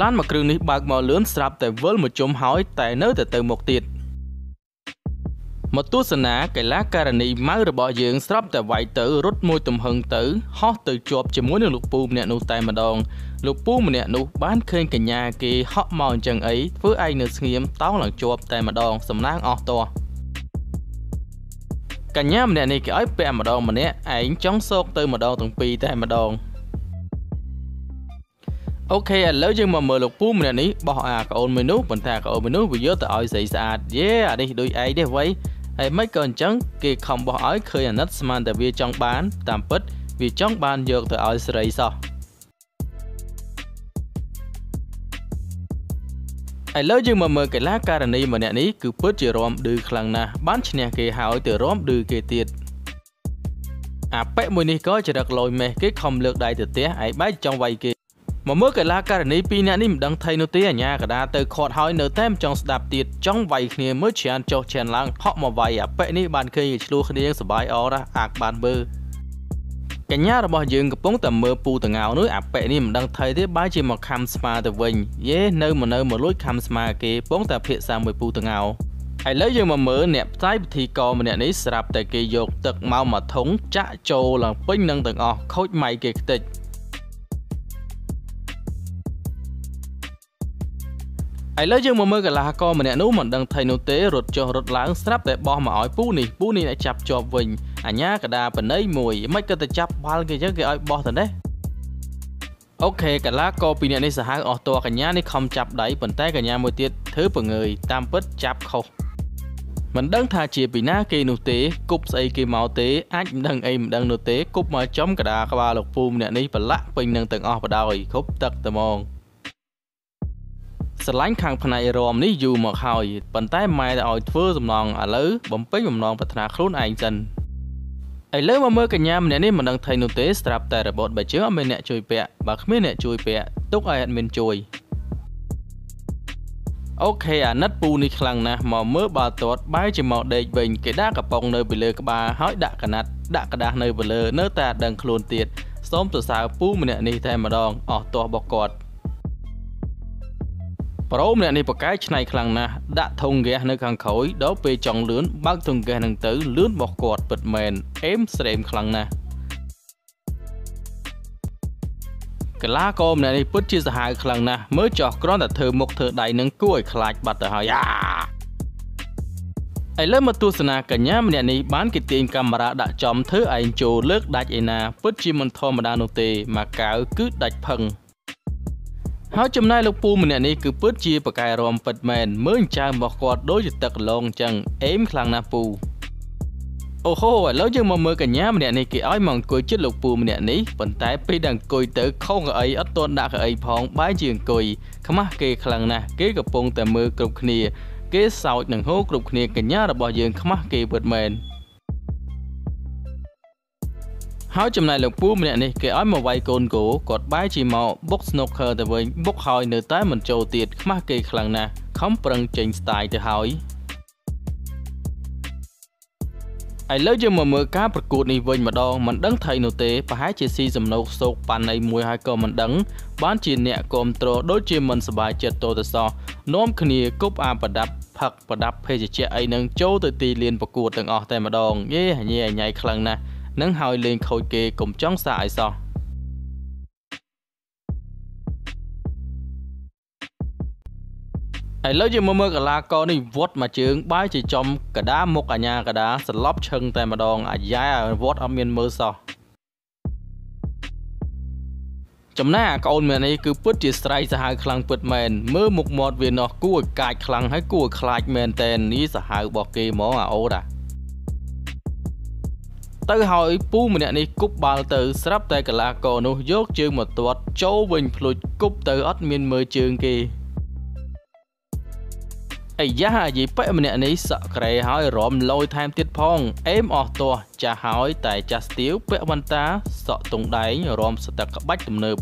ឡានមួយគ្រឿងនេះបើកមកលឿនស្រាប់តែវិលមកជុំហើយតែនៅតែទៅមុខទៀតមកទស្សនាកីឡាករនីម៉ៅរបស់យើងស្រាប់តែវាយទៅរត់មួយទំហឹងទៅហោះទៅជាប់ជាមួយនឹងលោកពូម្នាក់នោះតែម្ដងលោកពូម្នាក់នោះបានឃើញកញ្ញាគេហក់មកអញ្ចឹងអីធ្វើឯងនៅស្ងៀមតោងឡើងជាប់តែម្ដងសំណាងអស់តោះកញ្ញាម្នាក់នេះគេឲ្យពាក់ម្ដងម្នាក់ឯងចង់សោកទៅម្ដងទាំងពីរតែម្ដង អូខេឥឡូវយើងមកមើលលោកពូម្នាក់នេះបោះអាកូនមួយនោះប៉ុន្តែកូនមួយនោះវាយកទៅឲ្យស្រីស្អាតយេអានេះដូចឯងទេវ៉ៃហើយមិនក៏អញ្ចឹងគេខំបោះឲ្យឃើញអាណិតស្មានតែវាចង់បាន តាមពិតវាចង់បានយកទៅឲ្យស្រីសោះឥឡូវយើងមកមើលកីឡាករនីម្នាក់នេះគឺពិតជារំឌឺខ្លាំងណាស់បានឈ្នះគេហើយទៅរំឌឺគេទៀតអាប៉ែមួយនេះក៏ចរិតលយមេះគេខំលើកដៃទៅផ្ទះឯបែកចង់វាយគេ មកមើលកីឡាករនីពីរនាក់នេះមិនដឹងថៃនោះទេអាញាកដាទៅខាត់ហើយនៅតែមិនចង់ស្ដាប់ទៀតចង់វាយគ្នាមើលច្រានចុះច្រានឡើងហក់មកវាយអាប៉ែនេះបានឃើញគេឆ្លោះគ្នាសបាយអរអាកបានមើលកញ្ញារបស់យើងកំពុងតែមើលពូតងៅនោះអាប៉ែនេះមិនដឹងថៃទេបើជាមកខំស្មាទៅវិញយេនៅមកនៅមកលួចខំស្មាគេពងតែភាកសាមួយពូតងៅឥឡូវយើងមកមើលអ្នកផ្សាយពិធីករម្នាក់នេះស្រាប់តែគេយកទឹកមកមកធុងចាក់ចូលឡើងពេញនឹងទាំងអស់ខូចម៉ៃគេខ្ទេច ឥឡូវយើងមកមើលកីឡាករម្នាក់នោះមិនដឹងថៃនោះទេរត់ចុះរត់ឡើងស្រាប់តែបោះមកឲ្យពូនេះពូនេះអ្នកចាប់ជាប់វិញអញ្ញាកដាបណៃមួយមិនក៏ទៅចាប់បាល់គេចឹងគេឲ្យបោះទៅនេះអូខេកីឡាករពីរនាក់នេះសាហាវអស់តកញ្ញានេះខំចាប់ដៃប៉ុន្តែកញ្ញាមួយទៀតធ្វើពងើយតាមពិតចាប់ខុសមិនដឹងថាជាពីណាគេនោះទេគប់ស្អីគេមកទេអាចមិនដឹងអីមិនដឹងនោះទេគប់មកចំកដាក្បាលលោកពូម្នាក់នេះប្រឡាក់ពេញនឹងទាំងអស់បដ ாய் គ្រប់ទឹកត្មង ស្រឡាញ់ខាងផ្នែករមនេះយូរមកហើយប៉ុន្តែម៉ែតែឲ្យធ្វើសំណងឥឡូវបំពេញបំណងប្រាថ្នាខ្លួនឯងសិនឥឡូវមកមើលកញ្ញាម្នាក់នេះមិនដឹងថៃនោះទេស្រាប់តែរបត់បើជើងអត់មានអ្នកជួយពាក់បើគ្មានអ្នកជួយពាក់ទុកឲ្យអត់មានជួយអូខេអាណិតពូនេះខ្លាំងណាស់មកមើលបាល់ទាត់បែរជាមកដេកវិញគេដាក់កំប៉ុងនៅពីលើក្បាលហើយដាក់កណាត់ដាក់กระดาษនៅពីលើនៅតែដឹងខ្លួនទៀតសូមសរសើរពូម្នាក់នេះតែម្ដងអស់ទាស់របស់គាត់ ប្រូម្នាក់នេះប្រកែកឆ្នៃខ្លាំងណាស់ដាក់ធុងហ្គាសនៅខាងក្រោយដល់ពេលចង់លឿនបើកធុងហ្គាសនឹងទៅលឿនរបស់គាត់ពិតមែនអេមស្រេមខ្លាំងណាស់កលាករម្នាក់នេះពិតជាសាហាវខ្លាំងណាស់មើលចោះគ្រាន់តែធ្វើមុខធ្វើដៃនឹងគួរឲ្យខ្លាចបាត់ទៅហើយអាឥឡូវមកទស្សនាកញ្ញាម្នាក់នេះបានគេទាញកាមេរ៉ាដាក់ចំធ្វើឯងចូលលើកដាច់ឯណាពិតជាមិនធម្មតានោះទេម៉ាកាវគឺដាច់ផឹង ហើយចំណែកលោកពូម្នាក់នេះគឺពិតជាបកែរំពិតមែនមើលចៅរបស់គាត់ដូចជាទឹកឡងអញ្ចឹងអេមខ្លាំងណាស់ពូអូហូឥឡូវយើងមកមើលកញ្ញាម្នាក់នេះគេឲ្យមកអង្គុយជិតលោកពូម្នាក់នេះប៉ុន្តែពេលដែលអង្គុយទៅខុសកៅអីអត់ទាន់ដាក់កៅអីផងបែរជាអង្គុយខ្មាស់គេខ្លាំងណាស់គេកំពុងតែមើលគ្រប់គ្នា គេសោចនឹងហូរគ្រប់គ្នាកញ្ញារបស់យើងខ្មាស់គេពិតមែន ហើយចំណែកលោកពូម្នាក់នេះគេឲ្យមកវាយកូនគោគាត់បែរជាមកបុក snooker ទៅវិញបុកហើយនៅតែមិនចូលទៀតខ្មាស់គេខ្លាំងណាស់ខំប្រឹងចេញ style ទៅហើយឥឡូវយើងមកមើលការប្រកួតនេះវិញម្ដងមិនដឹងថៃនោះទេប្រហែលជាស៊ីសំណោកសោកប៉ាន់អីមួយហើយក៏មិនដឹងបានជាអ្នកគ្រប់គ្រងដូចជាមិនសប្បាយចិត្តតទៅសោះនាំគ្នាគប់អាប្រដាប់ផឹកប្រដាប់ភេសជ្ជៈអីនឹងចូលទៅទីលានប្រកួតទាំងអស់តែម្ដងយេញ៉ៃញ៉ៃខ្លាំងណាស់ នឹងហើយលេងខូចគេកុំចង់សាឲ្យសោះឥឡូវយើងមកមើលកលាករនេះវត្តមួយជើងបាយជាចំកដាមុខអាញាកដាស្លប់ឈឹងតែម្ដងអាយ៉ែវត្តអត់មានមើលសោះចំណែកអាកូនម្នាក់នេះគឺពិតជាស្រ័យសាហាវខ្លាំងពិតមែនមើលមុខមាត់វានោះគួរឲ្យកាចខ្លាំងហើយគួរឲ្យខ្លាចមែនតែនេះសាហាវរបស់គេហ្មងអាអូតា ទៅហើយពូម្នាក់នេះគប់បាល់ទៅស្រាប់តែកីឡាករនោះយកជើងមកទាត់ចូលវិញភ្លុចគប់ទៅអត់មានមើលជើងគេអាយ៉ាអាយីប៉ែម្នាក់នេះសក់ក្រែហើយរំលយថែមទៀតផងអេមអស់ទាស់ចាស់ហើយតែចាស់ស្ទៀវពាក់វ៉ាន់តាសក់តុងដែងរំស្ទឹកក្បាច់ទំនើប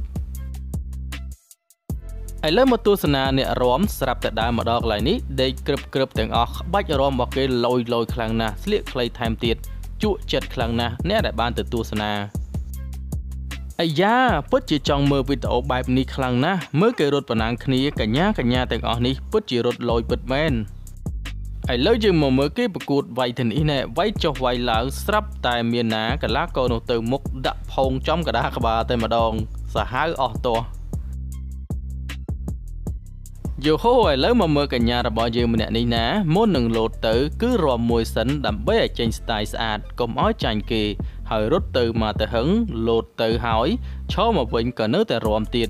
ឥឡូវមកទស្សនាអ្នករំស្រាប់តែដើរមកដល់កន្លែងនេះដេកក្រឹបក្រឹបទាំងអស់ក្បាច់រំរបស់គេលយលយខ្លាំងណាស់ស្លៀកខ្លីថែមទៀត ជក់ចិត្តខ្លាំងណាស់អ្នកដែលបានទៅទស្សនាឥអាយ៉ាពិតជាចង់មើលវីដេអូបែបនេះខ្លាំងណាស់មើលគេរត់បណ្ណាងគ្នាកញ្ញាកញ្ញាទាំងអស់នេះពិតជារត់លយពិតមែនឥឡូវយើងមកមើលគេប្រកួតវាយទៅនេះណែវាយចុះវាយឡើងស្រាប់តែមានណាកលាករនោះទៅមុខដាក់ផោងចំកដាក្បាលតែម្ដងសាហាវអស់ទាស់ យូហូឥឡូវមកមើលកញ្ញារបស់យើងម្នាក់នេះណាមុននឹងលោតទៅគឺរំមួយសិនដើម្បីឲ្យចេញស្ទាយស្អាតកុំឲ្យចាញ់គេ ហើយរត់ទៅមកទៅហឹងលោតទៅហើយឈរមកវិញក៏នៅតែរំទៀត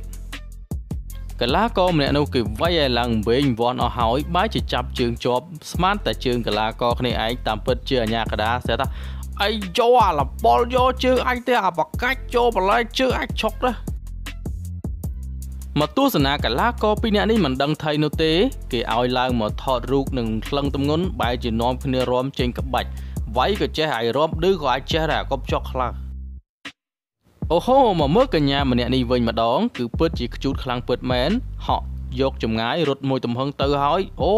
កលាករម្នាក់នោះគឺវាយឲ្យឡើងវិញវាន់អស់ហើយបែរជាចាប់ជើងជាប់ស្មានតែជើងកលាករគ្នាឯងតាមពិតជាអាញាកដាស្ទើរថាអីយកអាលបលយកជើងអញទេអាបកាច់ចូលបន្លែជើងអាចឆុកណា មកទស្សនាកលាករពីរនាក់នេះមិនដឹងថៃនោះទេ គេឲ្យឡើងមកថតរូបនឹងក្លឹងទំងន់បែរជានាំគ្នារំចេញក្បាច់វាយក៏ចេះឲ្យរំឌឺក៏អាចចេះដែរកុំចុកខ្លះអូហូមកមើលកញ្ញាម្នាក់នេះវិញម្ដង គឺពិតជាខ្ជូតខ្លាំងពិតមែនហក់យកចម្ងាយរត់មួយទំហឹងទៅហើយអូ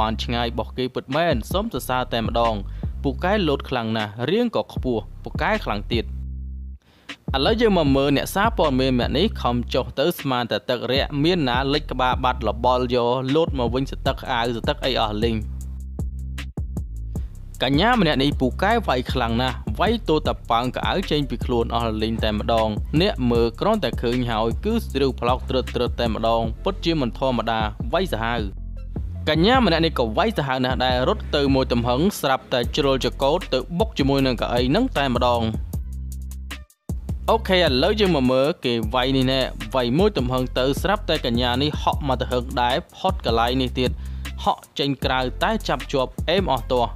បានឆ្ងាយបោះគេពិតមែនសុំសរសើរតែម្ដងពូកែលោតខ្លាំងណាស់រៀងក៏ខ្ពស់ពូកែខ្លាំងទៀត ឥឡូវយើងមកមើលអ្នកសារព័ត៌មានម្នាក់នេះខំចុះទៅស្មានតែទឹករាក់មានណាលិចក្បាលបាត់លបលយកលោតមកវិញសទឹកអាវសទឹកអីអស់លីងកញ្ញាម្នាក់នេះពូកែវាយខ្លាំងណាស់វាយតូតប៉ាងកៅចេញពីខ្លួនអស់លីងតែម្ដង អ្នកមើលគ្រាន់តែឃើញហើយគឺស្រីវផ្លោកត្រឹតត្រឹតតែម្ដងពិតជាមិនធម្មតាវាយសាហាវកញ្ញាម្នាក់នេះក៏វាយសាហាវណាស់ដែររត់ទៅមួយទំហឹងស្រាប់តែជ្រុលចកោតទៅបុកជាមួយនឹងកៅអីនឹងតែម្ដង អូខេឥឡូវយើងមកមើលគេវាយនេះណែវាយមួយទំហឹងទៅស្រាប់តែកញ្ញានេះហក់មកទៅហឹងដែរផុតកន្លែងនេះទៀតហក់ចេញក្រៅតែចាប់ជាប់អេមអស់ទាស់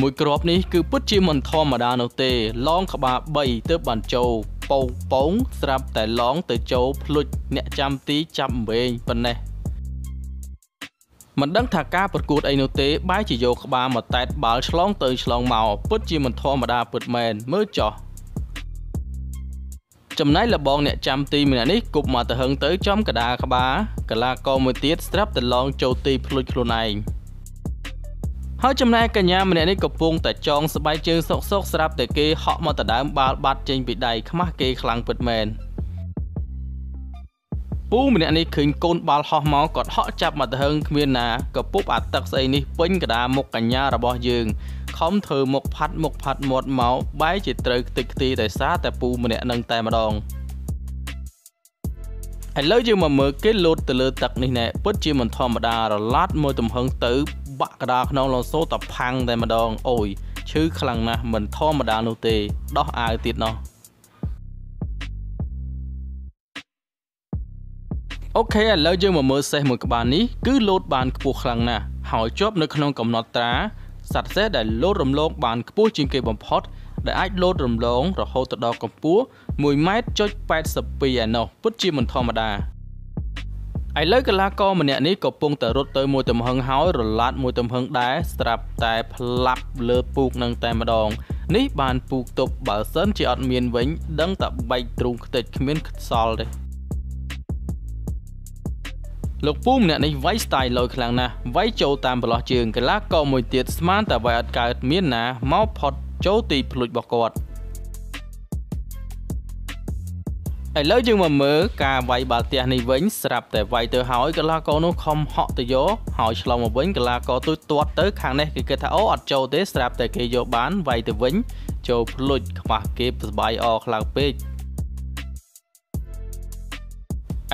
មួយគ្រាប់នេះគឺពិតជាមិនធម្មតានោះទេ ឡងក្បាល3ទើបបានចូលប៉ោងប៉ោងស្រាប់តែឡងទៅចូលភ្លុចអ្នកចាំទីចាប់វែងប៉ុណ្ណេះមិនដឹងថាការប្រកួតអីនោះទេបែរជាយកក្បាលមកតែតបាល់ឆ្លងទៅឆ្លងមកពិតជាមិនធម្មតាពិតមែនមើលចោះ ចំណែកលបងអ្នកចាំទីម្នាក់នេះគប់មកទៅហឹងទៅចំកដាក្បាលកលាករមួយទៀតស្រាប់តែឡងចូលទីភ្លុចខ្លួនឯងហើយចំណែកកញ្ញាម្នាក់នេះកំពុងតែចងស្បែកជើងសុកសុកស្រាប់តែគេហក់មកដដើមបាល់បាត់ចេញពីដៃខ្មាស់គេខ្លាំងពិតមែនពូម្នាក់នេះឃើញកូនបាល់ហោះមកគាត់ហក់ចាប់មកទៅហឹងគ្មានណាក៏ពុបអាទឹកស្អីនេះពេញកដាមុខកញ្ញារបស់យើង ខំធ្វើមុខផាត់មុខផាត់មាត់មកបែរជាត្រូវខ្ទេចខ្ទីដោយសារតែពូម្នាក់នឹងតែម្ដងឥឡូវយើងមកមើលគេលោតទៅលើទឹកនេះណែពិតជាមិនធម្មតារឡាត់មួយទំហឹងទៅ បាក់កដាក្នុងឡូសូតផាំងតែម្ដងអូយឈឺខ្លាំងណាស់មិនធម្មតានោះទេដោះអាវទៀតណោះអូខេឥឡូវយើងមកមើលសេះមួយក្បាលនេះគឺលោតបានខ្ពស់ខ្លាំងណាស់ហើយជាប់នៅក្នុងកំណត់ត្រា សត្វសេះដែលលោតរំលងបានខ្ពស់ជាងគេបំផុតដែលអាចលោតរំលងរហូតទៅដល់កម្ពស់1ម៉ែត្រចុច82ឯណោះពិតជាមិនធម្មតាឥឡូវកីឡាករម្នាក់នេះក៏ពងតែរត់ទៅមួយទំហឹងហើយរឡាត់មួយទំហឹងដែរស្រាប់តែផ្លាប់លើពូកនឹងតែម្ដងនេះបានពូកទប់បើសិនជាអត់មានវិញ ដឹងតែបែកទ្រូងខ្ទេចគ្មានខ្សល់ទេ លោកពូម្នាក់នេះវាយស្ទាយលយខ្លាំងណាស់វាយចូលតាមប្រឡោះជើងកីឡាករមួយទៀតស្មានតែវាយអត់កើតមានណាមកផុតចូលទីភ្លុចរបស់គាត់ឥឡូវយើងមកមើលការវាយបាល់ទះនេះវិញស្រាប់តែវាយទៅហើយកីឡាករនោះខំហក់ទៅយកហើយឆ្លងមកវិញកីឡាករទូចទាត់ទៅខាងនេះគេគិតថាអូអត់ចូលទេស្រាប់តែគេយកបានវាយទៅវិញចូលភ្លុចខ្វះគេសបាយអខ្លាំងពេក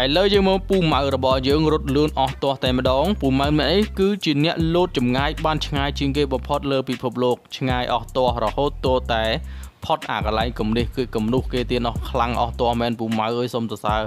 ឥឡូវយើងមកពូម៉ៅរបស់យើងរត់លឿនអស់ទាស់តែម្ដងពូម៉ៅម្នាក់នេះគឺជាអ្នកលោតចម្ងាយបានឆ្ងាយជាងគេបំផុតលើពិភពលោកឆ្ងាយអស់ទាស់រហូតតតែផុតអាកន្លែងគំនេះគឺគំនុះគេទៀតនោះខ្លាំងអស់ទាស់មែនពូម៉ៅអើយសុំសរសើរ